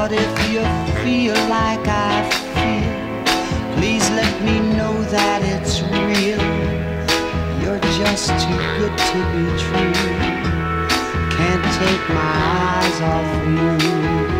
But if you feel like I feel, please let me know that it's real. You're just too good to be true. Can't take my eyes off you.